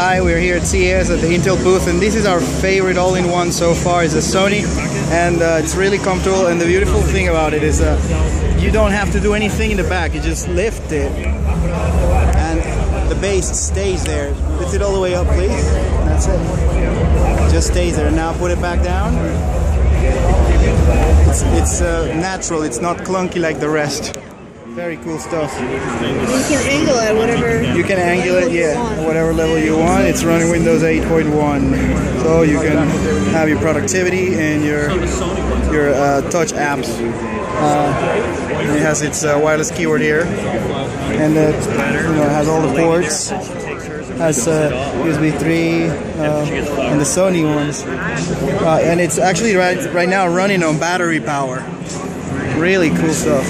Hi, we're here at CES at the Intel booth, and this is our favorite all-in-one so far. is a Sony, and uh, it's really comfortable. And the beautiful thing about it is uh, you don't have to do anything in the back. You just lift it, and the base stays there. Lift it all the way up, please. That's it. Just stays there. Now put it back down. It's, it's uh, natural. It's not clunky like the rest. Very cool stuff. You can angle it whatever. You can angle it, yeah, whatever level you want. It's running Windows 8.1, so you can have your productivity and your your uh, touch apps. Uh, it has its uh, wireless keyboard here, and it you know, has all the ports. Has uh, USB 3 uh, and the Sony ones, uh, and it's actually right right now running on battery power. Really cool stuff.